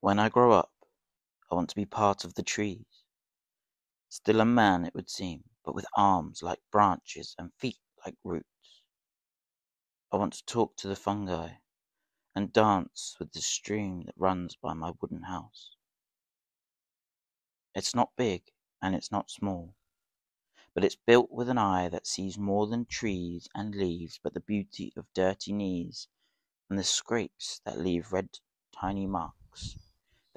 When I grow up, I want to be part of the trees. Still a man, it would seem, but with arms like branches and feet like roots. I want to talk to the fungi and dance with the stream that runs by my wooden house. It's not big and it's not small, but it's built with an eye that sees more than trees and leaves, but the beauty of dirty knees and the scrapes that leave red tiny marks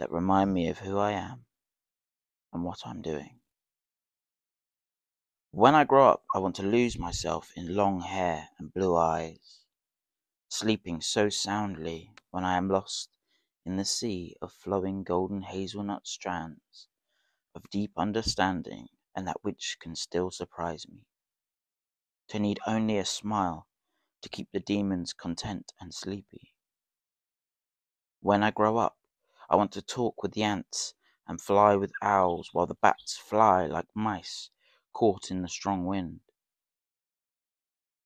that remind me of who I am and what I'm doing. When I grow up, I want to lose myself in long hair and blue eyes, sleeping so soundly when I am lost in the sea of flowing golden hazelnut strands of deep understanding and that which can still surprise me. To need only a smile to keep the demons content and sleepy. When I grow up, I want to talk with the ants and fly with owls while the bats fly like mice caught in the strong wind.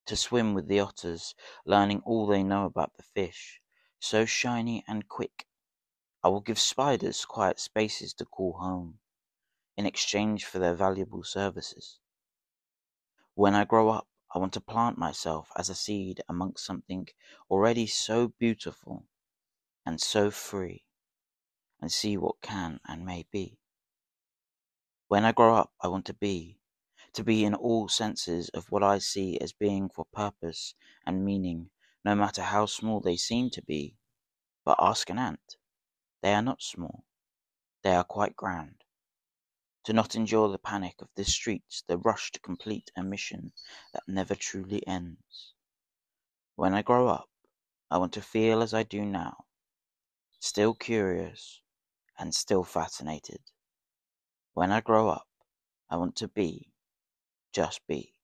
To swim with the otters, learning all they know about the fish, so shiny and quick. I will give spiders quiet spaces to call home, in exchange for their valuable services. When I grow up, I want to plant myself as a seed amongst something already so beautiful and so free, and see what can and may be. When I grow up, I want to be to be in all senses of what I see as being for purpose and meaning, no matter how small they seem to be. But ask an ant. They are not small. They are quite grand. To not endure the panic of the streets, the rush to complete a mission that never truly ends. When I grow up, I want to feel as I do now, still curious and still fascinated. When I grow up, I want to be just be.